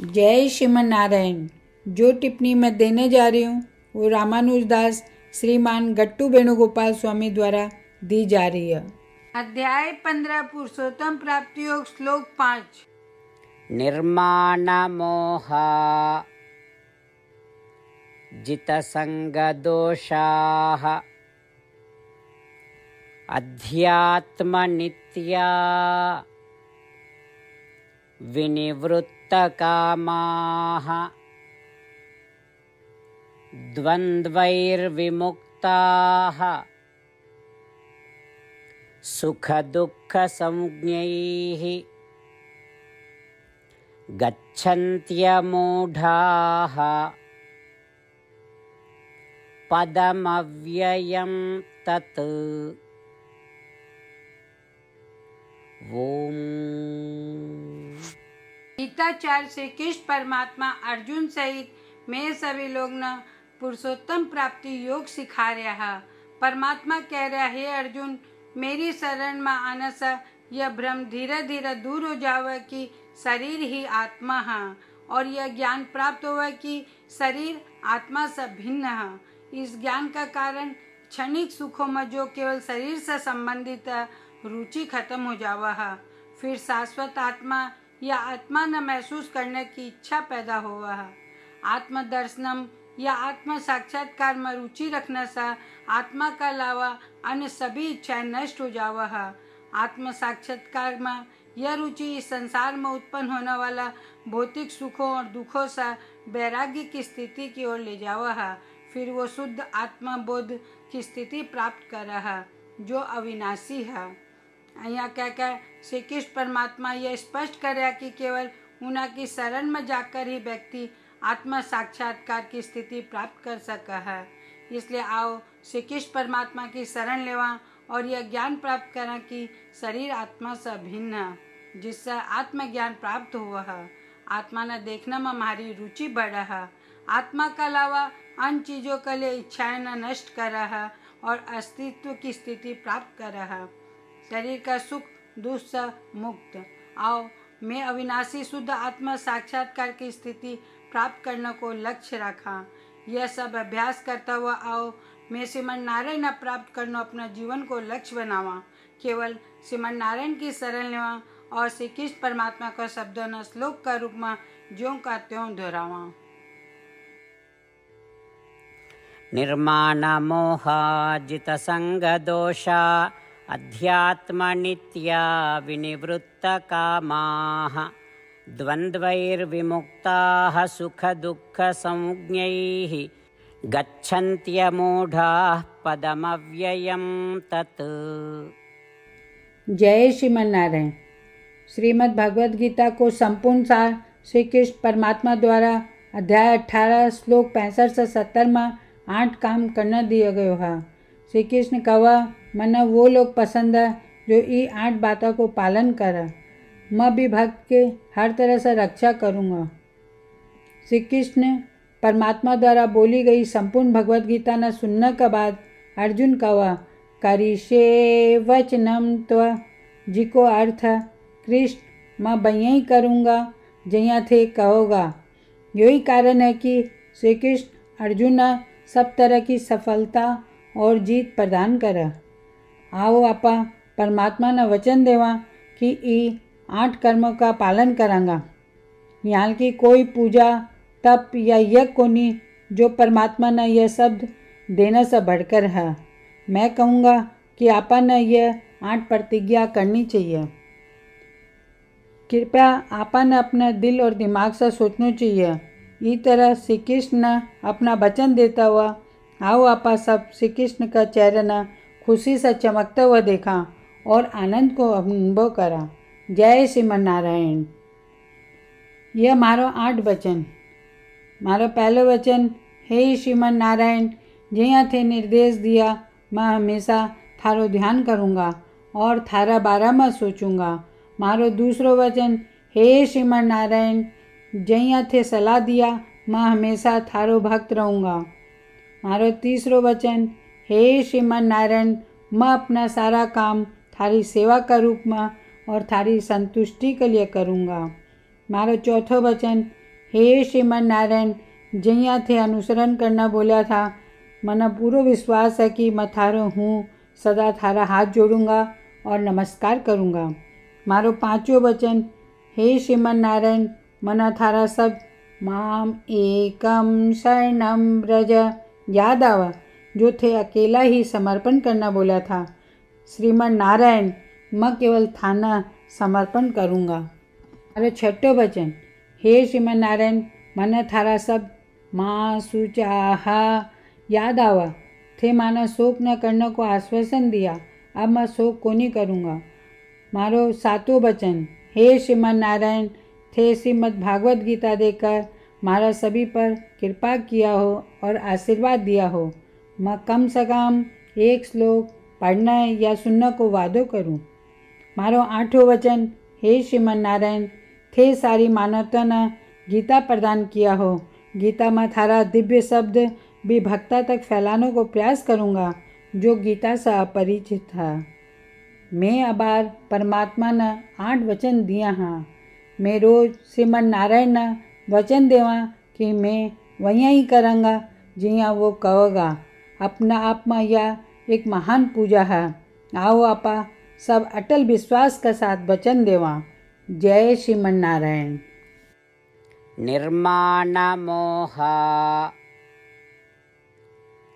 जय श्रीमन नारायण जो टिप्पणी मैं देने जा रही हूँ वो रामानुजदास श्रीमान गट्टू वेणुगोपाल स्वामी द्वारा दी जा रही है। अध्याय पंद्रह पुरुषोत्तम प्राप्ति योग श्लोक पाँच। निर्माणमोहा। जितसङ्गदोषाः अध्यात्मनित्या। विनिवृत्तकामाः द्वन्द्वैर्विमुक्ताः। सुखदुःखसंज्ञैः। गच्छन्त्यमूढाः। पदमव्ययं तत्। ॐ गीताचार्य से कृष्ण परमात्मा अर्जुन सहित मैं सभी लोग न पुरुषोत्तम प्राप्ति योग सिखा रहा। है परमात्मा कह रहा, है अर्जुन, मेरी शरण में आने से। यह भ्रम धीरे धीरे दूर हो जावे कि शरीर ही आत्मा है। और यह ज्ञान प्राप्त हुआ कि शरीर आत्मा से भिन्न है। इस ज्ञान का कारण क्षणिक सुखों में जो केवल शरीर से संबंधित रुचि खत्म हो जावा है। फिर शाश्वत आत्मा या आत्मा न महसूस करने की इच्छा पैदा हुआ है। आत्म दर्शनम या आत्म साक्षात्कार में रुचि रखने से आत्मा का अलावा अन्य सभी इच्छाएँ नष्ट हो जावा है। आत्म साक्षात्कार में यह रुचि इस संसार में उत्पन्न होने वाला भौतिक सुखों और दुखों से वैराग्य की स्थिति की ओर ले जावा है। फिर वो शुद्ध आत्मा बोध की स्थिति प्राप्त कर रहा जो अविनाशी है। क्या क्या श्री कृष्ण परमात्मा यह स्पष्ट कर रहा कि केवल उन्हें की शरण में जाकर ही व्यक्ति आत्मा साक्षात्कार की स्थिति प्राप्त कर सका है। इसलिए आओ श्री कृष्ण परमात्मा की शरण लेवा और यह ज्ञान प्राप्त करें कि शरीर आत्मा से भिन्न है, जिससे आत्मज्ञान प्राप्त हुआ है। आत्मा ने देखने में हमारी रुचि बढ़ है। आत्मा के अलावा अन्य चीज़ों के लिए इच्छाएँ न नष्ट कर रहा है और अस्तित्व की स्थिति प्राप्त कर रहा है। शरीर का सुख से मुक्त। आओ, मैं अविनाशी शुद्ध आत्मा साक्षात्कार की स्थिति प्राप्त करने को लक्ष्य रखा। यह सब अभ्यास करता हुआ आओ, मैं श्रीमन नारायण प्राप्त करना अपना जीवन को लक्ष्य बनावा केवल श्रीमन नारायण की शरण लेवा और श्री कृष्ण परमात्मा का शब्दों न श्लोक का रूप में ज्यों का त्यों दोहरावा। निर्माणमोहाजितसङ्गदोषा अध्यात्मनित्या विनिवृत्तकामाः द्वन्द्वैर्विमुक्ताः सुखदुःखसंज्ञैः गच्छन्त्यमूढाः पदमव्ययं तत्। जय श्रीमन नारायण श्रीमद् भगवद गीता को संपूर्ण सार श्री कृष्ण परमात्मा द्वारा अध्याय अठारह, श्लोक पैंसठ से सत्तर में आठ काम करना दिया गयो है। श्री कृष्ण कवा मन वो लोग पसंद है जो ई आठ बातों को पालन कर। मैं भी भक्त के हर तरह से रक्षा करूँगा। श्री कृष्ण परमात्मा द्वारा बोली गई संपूर्ण भगवत गीता न सुनने के बाद अर्जुन कवा करिशे वचनम त्व को अर्थ कृष्ण मैं बइया ही करूँगा जया थे कहोगा। यही कारण है कि श्री कृष्ण अर्जुन सब तरह की सफलता और जीत प्रदान कर। आओ आपा परमात्मा ने वचन देवा कि ई आठ कर्मों का पालन करांगा। यहाँ की कोई पूजा, तप या यज्ञ कोनी जो परमात्मा ने यह शब्द देने से बढ़कर है। मैं कहूँगा कि आपा ने यह आठ प्रतिज्ञा करनी चाहिए। कृपया आपा ने अपने दिल और दिमाग से सोचना चाहिए। इस तरह श्री कृष्ण अपना वचन देता हुआ आओ आपा सब श्री कृष्ण का चेहरा खुशी से चमकता हुआ देखा और आनंद को अनुभव करा। जय श्रीमन नारायण यह मारो आठ वचन। मारो पहलो वचन, हे श्रीमन नारायण जहाँ थे निर्देश दिया, मैं हमेशा थारो ध्यान करूँगा और थारा बारा में सोचूँगा। मारो दूसरो वचन, हे श्रीमन नारायण जैया थे सलाह दिया, मैं हमेशा थारो भक्त रहूँगा। मारो तीसरो वचन, हे श्रीमन नारायण मैं अपना सारा काम थारी सेवा का रूप में और थारी संतुष्टि के लिए करूँगा। मारो चौथो वचन, हे श्रीमन नारायण जैया थे अनुसरण करना बोलिया था, मना पूरा विश्वास है कि मैं थारो हूँ, सदा थारा हाथ जोड़ूँगा और नमस्कार करूँगा। मारो पाँचों वचन, हे श्रीमन नारायण मना थारा सब माम एकम शरणम ब्रज याद आवा, जो थे अकेला ही समर्पण करना बोला था। श्रीमन नारायण, मैं केवल थाना समर्पण करूँगा। अरे छठो वचन हे श्रीमन नारायण, मन थारा सब माँ सुचाहा याद आवा, थे माना शोक न करने को आश्वासन दिया, अब मैं शोक को नहीं करूँगा। मारो सातों वचन हे श्रीमन नारायण, थे श्रीमद भागवत गीता देकर मारा सभी पर कृपा किया हो और आशीर्वाद दिया हो। मैं कम से कम एक श्लोक पढ़ना या सुनने को वादो करूँ। मारो आठों वचन, हे नारायण थे सारी मानवता ने गीता प्रदान किया हो। गीता में थारा दिव्य शब्द भी भक्ता तक फैलाने को प्रयास करूँगा, जो गीता से अपरिचित था। मैं अबार परमात्मा ने आठ वचन दिया हाँ। मैं रोज श्रीमन नारायण ने वचन देवा कि मैं वहीं ही करूँगा जिया वो कहोगा, अपना आप में यह एक महान पूजा है। आओ आपा, सब अटल विश्वास के साथ वचन देवा। जय श्रीमन नारायण। निर्माणमोहा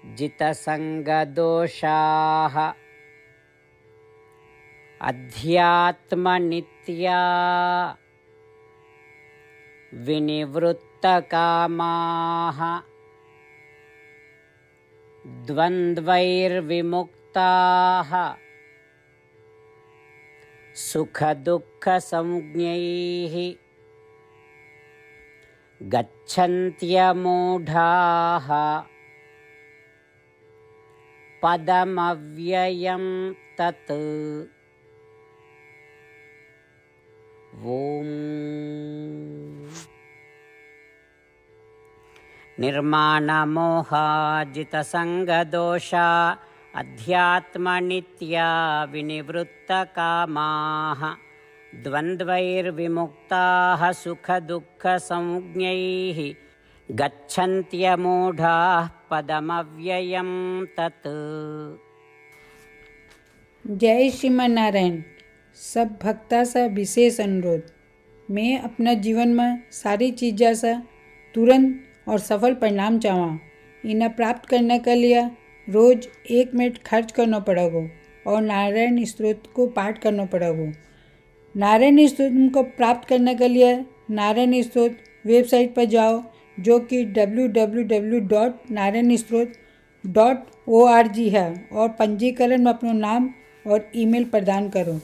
जितसङ्गदोषाः अध्यात्मनित्या विनिवृत्तकामाः। द्वन्द्वैर्विमुक्ताः। सुखदुःखसंज्ञैः। गच्छन्त्यमूढाः। पदमव्ययं तत् निर्माणमोहाजितसङ्गदोषा अध्यात्मनित्या विनिवृत्तकामाः द्वन्द्वैर्विमुक्ताः सुखदुःखसंज्ञैः गच्छन्त्यमूढाः पदमव्ययं तत्। जय श्रीमन नारायण सब भक्ता सा विशेष अनुरोध। मैं अपना जीवन में सारी चीज़ा से तुरंत और सफल परिणाम चाहवा इन्हें प्राप्त करने के लिए रोज एक मिनट खर्च करना पड़ेगा और नारायण स्त्रोत को पाठ करना पड़ेगा। नारायण स्त्रोत को प्राप्त करने के लिए नारायण स्त्रोत वेबसाइट पर जाओ, जो कि www.narayanstrot.org है, और पंजीकरण में अपना नाम और ईमेल प्रदान करो।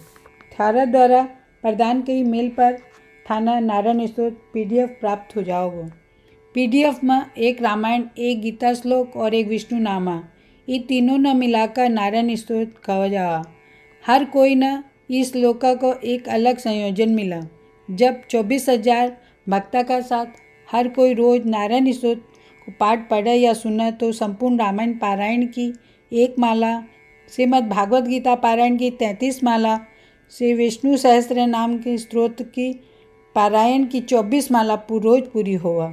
थारा द्वारा प्रदान की ईमेल पर थाना नारायण स्त्रोत पीडीएफ प्राप्त हो जाओगे। पीडीएफ में एक रामायण, एक गीता श्लोक और एक विष्णु नामा ये तीनों न मिलाकर नारायण स्त्रोत कहा जा हर कोई न इस श्लोका को एक अलग संयोजन मिला। जब चौबीस हज़ार भक्ता का साथ हर कोई रोज नारायण स्त्रोत को पाठ पढ़े या सुने तो संपूर्ण रामायण पारायण की एक माला, श्रीमद् भागवत गीता पारायण की तैंतीस माला श्री विष्णु सहस्त्र नाम के स्त्रोत की पारायण की चौबीस माला रोज पूरी हुआ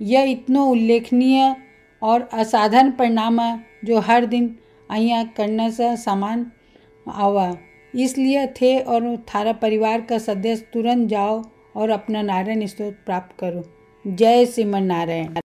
यह इतनो उल्लेखनीय और असाधारण परिणाम जो हर दिन अहिया करने से समान आवा। इसलिए थे और थारा परिवार का सदस्य तुरंत जाओ और अपना नारायण स्त्रोत प्राप्त करो। जय श्रीमन नारायण